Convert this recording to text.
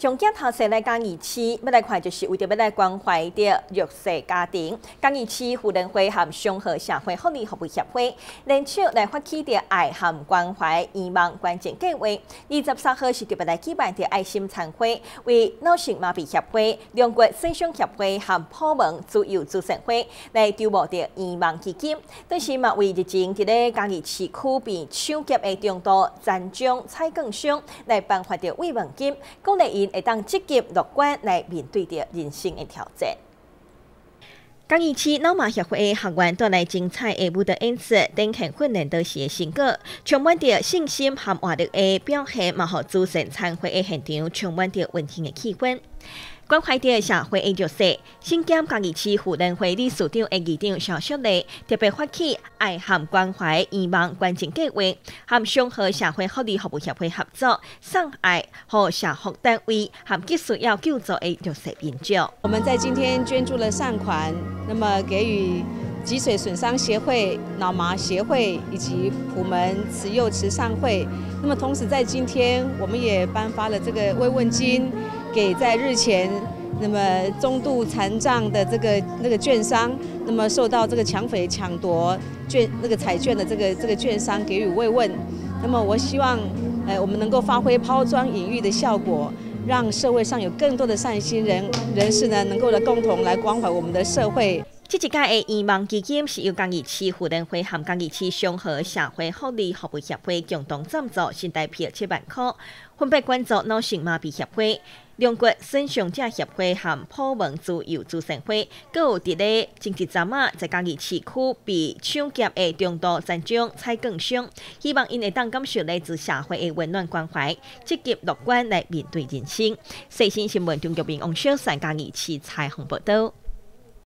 从镜头上来讲，义市要来看就是为着要来关怀的弱势家庭。讲义市妇联会和综合社会福利服务协会联手来发起的爱和关怀遗忘关键计划。二十三号是特别来举办的爱心餐会，为脑性麻痹协会、中国身伤协会和普门自由助善会来筹募的遗忘基金。但是嘛，为日前伫咧讲义市区被抢劫的中度残障蔡更伤来颁发的慰问金，鼓励因。会当积极乐观来面对着人生的挑战。江义市脑马协会学员带来精彩的舞蹈演出，展现训练到时的成果，充满着信心和活力的表现，嘛，互主持参会的现场充满着温馨的气氛。关怀的社会的弱势，新疆嘉义市妇联会理事长的议长小雪丽特别发起爱和关怀遗忘关键计划，和综合社会福利服务协会合作，送爱和社福单位和急需要救助的弱势民众。我们在今天捐助了善款，那么给予脊髓损伤协会、脑麻协会以及普门慈幼慈善会。那么同时在今天，我们也颁发了这个慰问金。给在日前那么中度残障的这个那个券商，那么受到这个抢匪抢夺券那个彩券的这个这个券商给予慰问。那么我希望，呃，我们能够发挥抛砖引玉的效果，让社会上有更多的善心人人士呢，能够来共同来关怀我们的社会。这一届的遗忘基金是由江义市妇联会和江义市综合社会福利服务协会共同赞助，新台币七万块，分别关注脑性麻痹协会、中国身伤者协会和普文自由助善会，各有伫咧经济站啊，在江义市区被抢劫的中度残障蔡更伤，希望因会当感受来自社会的温暖关怀，积极乐观来面对人生。最新新闻中国民王小三江义市采访报道。